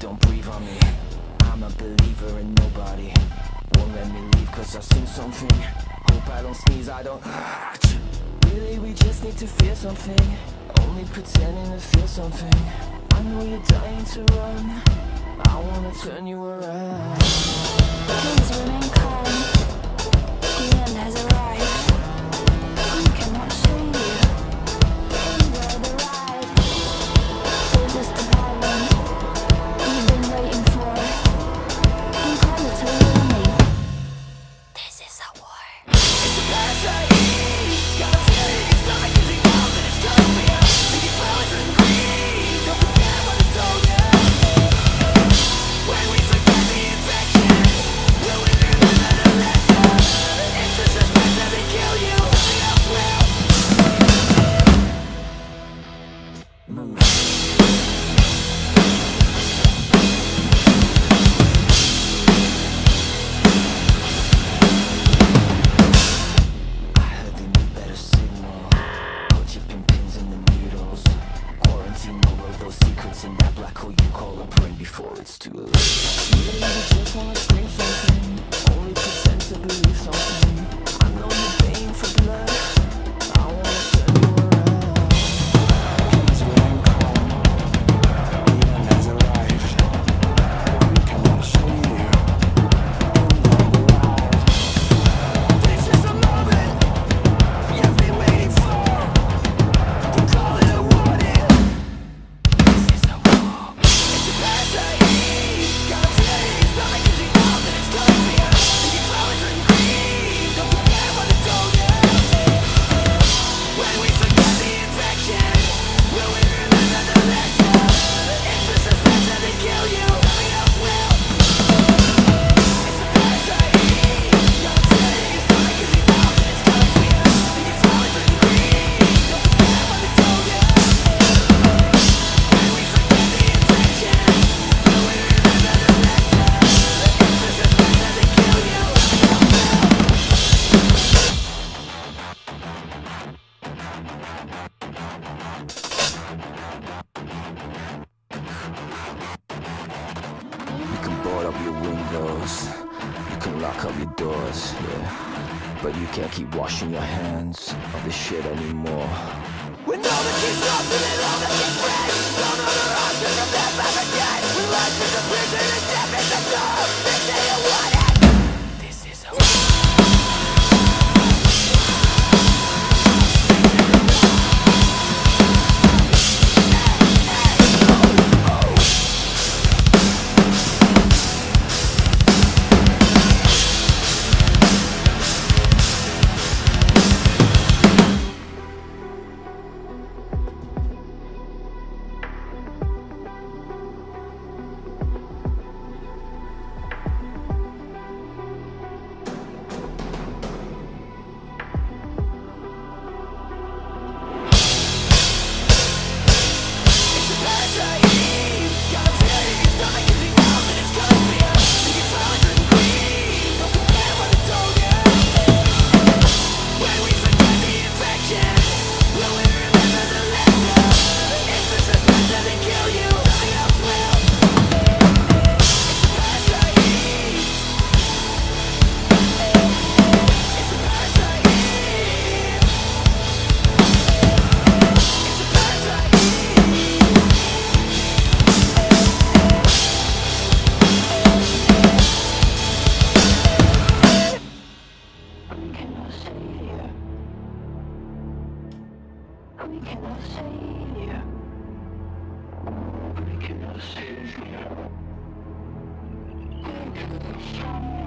don't breathe on me. I'm a believer in nobody. Won't let me leave cause I've seen something. Hope I don't sneeze, I don't Really we just need to feel something. Only pretending to feel something. I know you're dying to run. I wanna turn you around. Please remain calm. The end has arrived. Uh. windows. You can lock up your doors, yeah. But you can't keep washing your hands of this shit anymore. With all the kids off and all the kids fresh, don't know the option of that saves me. I can't stop.